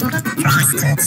frosted